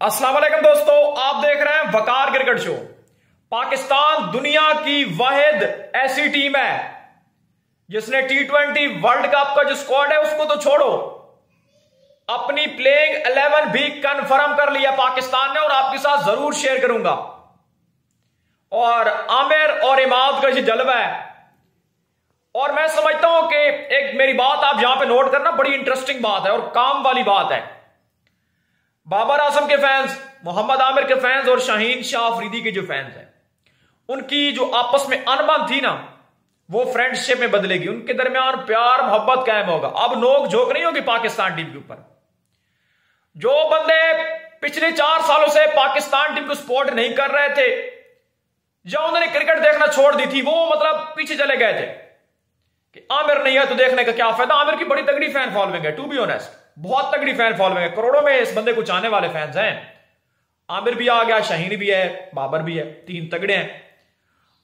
वालेकुम दोस्तों, आप देख रहे हैं वकार क्रिकेट शो। पाकिस्तान दुनिया की वाहिद ऐसी टीम है, जिसने टी ट्वेंटी वर्ल्ड कप का जो स्क्वाड है, उसको तो छोड़ो। अपनी प्लेइंग 11 भी कंफर्म कर लिया पाकिस्तान ने और आपके साथ ज़रूर शेयर करूँगा। और आमिर और इमाद का जो जलवा है, और मैं समझता हूँ कि एक मेरी बात आप यहाँ पे नोट करना, बड़ी इंटरेस्टिंग बात है और काम वाली बात है। बाबर आज़म के फैंस मोहम्मद आमिर के फैंस और शाहीन शाह अफरीदी के जो फैंस हैं, उनकी जो आपस में अनबन थी ना, वो फ्रेंडशिप में बदलेगी। उनके दरमियान प्यार, मोहब्बत कायम होगा। अब नोक झोंक नहीं होगी पाकिस्तान टीम के ऊपर। जो बंदे पिछले चार सालों से पाकिस्तान टीम को सपोर्ट नहीं कर रहे थे, या उन्होंने क्रिकेट देखना छोड़ दी थी, वो मतलब पीछे चले गए थे कि आमिर नहीं है तो देखने का क्या फ़ायदा? आमिर की बड़ी तगड़ी फ़ैन फॉलोइंग है टू बी ऑनेस्ट बहुत तगड़ी फ़ैन फॉलोइंग है। करोड़ों में इस बंदे को चाहने वाले फैंस हैं। आमिर भी आ गया, शाहीन भी है, बाबर भी है, तीन तगड़े हैं।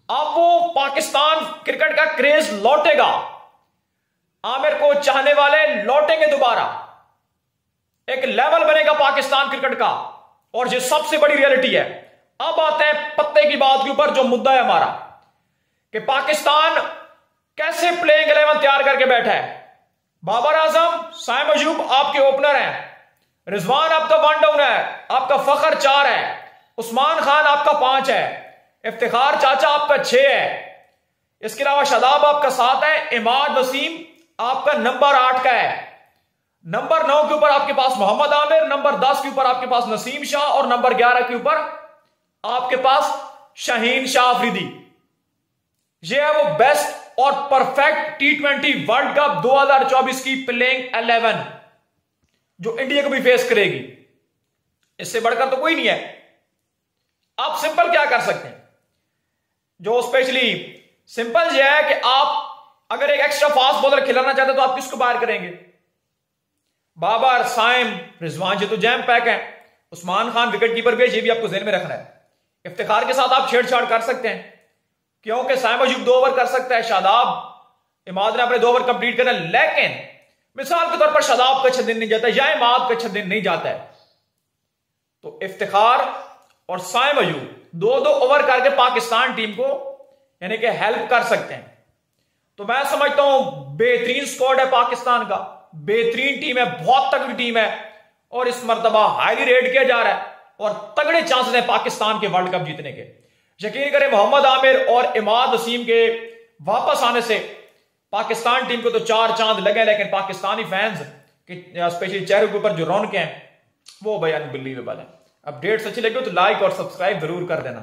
अब वो पाकिस्तान क्रिकेट का क्रेज लौटेगा। आमिर को चाहने वाले लौटेंगे दोबारा। एक लेवल बनेगा पाकिस्तान क्रिकेट का, और ये सबसे बड़ी रियलिटी है। अब आते हैं पत्ते की बात के ऊपर, जो मुद्दा है हमारा, कि पाकिस्तान कैसे प्लेइंग इलेवन तैयार करके बैठा है। बाबर आज़म साइम अजूब आपके ओपनर हैं। रिजवान आपका वन डाउन है, आपका फखर चार है। उस्मान खान आपका पाँच है। इफ्तार चाचा आपका छह है। इसके अलावा शदाब आपका सात है, इमाद वसीम आपका नंबर आठ का है। नंबर नौ के ऊपर आपके पास मोहम्मद आमिर, नंबर दस के ऊपर आपके पास नसीम शाह और नंबर ग्यारह के ऊपर आपके पास शाहीन शाह अफरीदी। ये है वो बेस्ट और perfect T twenty world cup 2024 की प्लेइंग 11 जो इंडिया को भी फेस करेगी। इससे बढ़कर तो कोई नहीं है। आप सिंपल क्या कर सकते हैं? जो स्पेशली सिंपल यह है कि आप अगर एक एक्स्ट्रा फास्ट बॉलर खिलाना चाहते तो आप किसको बाहर करेंगे? बाबर, साइम, रिजवान जी तो जैम पैक है। उस्मान खान विकेट कीपर भी है ये भी आपको जेल में रखना है। इफ्तार के साथ आप छेड़छाड़ कर सकते हैं। क्योंकि साइम अजूब दो ओवर कर सकता है शादाब। इमाद ने अपने दो ओवर कंप्लीट करना, लेकिन मिसाल के तौर पर शादाब का छह दिन नहीं जाता, या इमाद का छह दिन नहीं जाता है। तो इफ्तार और साइम अजूब दो दो ओवर करके पाकिस्तान टीम को, यानी कि हेल्प कर सकते हैं। तो मैं समझता हूँ, बेहतरीन स्क्वाड है पाकिस्तान का। बेहतरीन टीम है, बहुत तगड़ी टीम है, और इस मरतबा हाईली रेट किया जा रहा है, और तगड़े चांसेस हैं पाकिस्तान के वर्ल्ड कप जीतने के। यकीन करें, मोहम्मद आमिर और इमाद वसीम के वापस आने से पाकिस्तान टीम को तो चार चाँद लगे लेकिन पाकिस्तानी फैंस के स्पेशली चेहरे के ऊपर जो रौनक हैं, वो भाई अनबिलीवेबल है अपडेट्स अच्छी लगी हो तो लाइक और सब्सक्राइब ज़रूर कर देना।